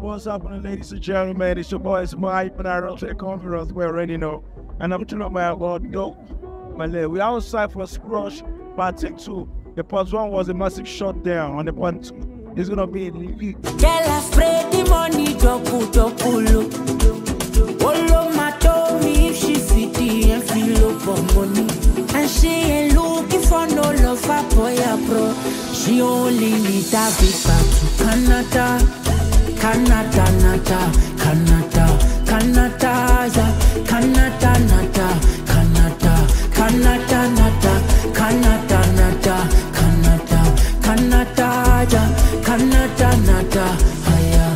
what's happening, ladies and gentlemen? It's your boy, it's my and don't take conference, we already know. And I'm telling my about dope. My leg. We outside for Scrush part take two. The part one was a massive shutdown on the part two. It's gonna be I spread the money, she fit the envelope of money. And she ain't looking for no love for. She only need a big to Canada. Canada, nada, Canada, Canada, yeah. Canada, nada, Canada, Canada, nada, Canada, nada, Canada, Canada, yeah. Canada, nada, ah, yeah.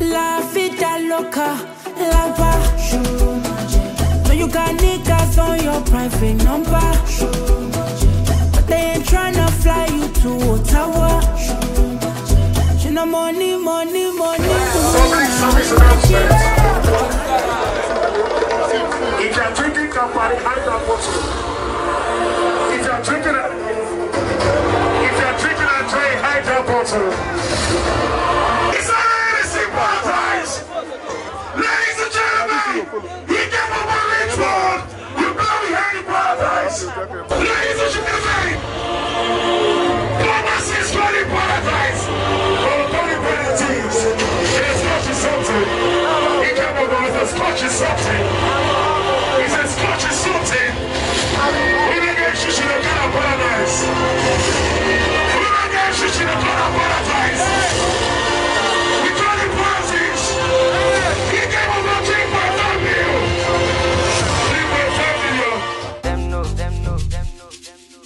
La vida loca, lava. So you got niggas on your private number. But they ain't tryna fly you to Ottawa. No money, money, money. If you're drinking Campari, hide that bottle. If you're drinking a, if you're drinking a drink, bottle. It's a really simple advice. Ladies and gentlemen, scotch something. He said scotch something. You should have paradise? You should have paradise? We. He. Them know, them know, them know, them know.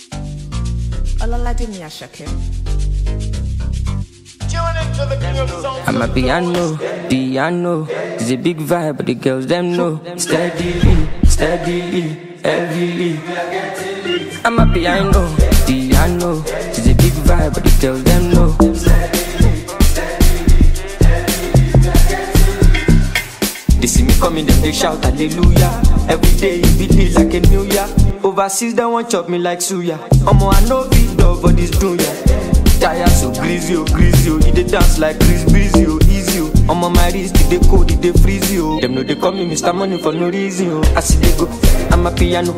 I'm a piano, piano. It's a big vibe, but the girls them know. Steadily, steadily, heavily. I'm a piano, piano. It's a big vibe, but the girls them know. They see me coming, them they shout hallelujah. Every day it be lit like a new year. Overseas they want chop me like suya. Omo I know big dog for this dunya. Tire so greasy, oh greasy, oh. He dey dance like Chris Breezy, oh oh. Omo my wrist, it dey cold, it dey freeze, you? Them know they call me Mr. Money for no reason, oh. I see they go, I'm a piano.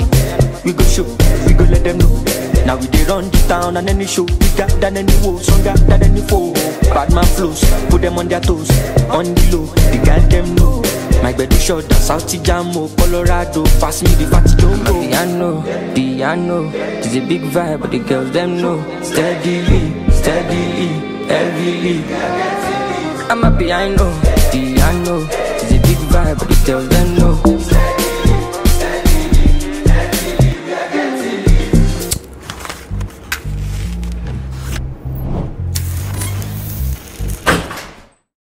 We go show, we go let them know. Now we dey run the town and any show bigger than any woe, stronger than any foe. Bad man flows, put them on their toes, on the low, the guy them know. My bed is short, South Jamo, oh. Colorado. Pass me the fatty don't go. Piano, piano. It's a big vibe, but the girls them know. Steadily, steadily, heavily. I'm a piano, piano. It's a big vibe, but them know.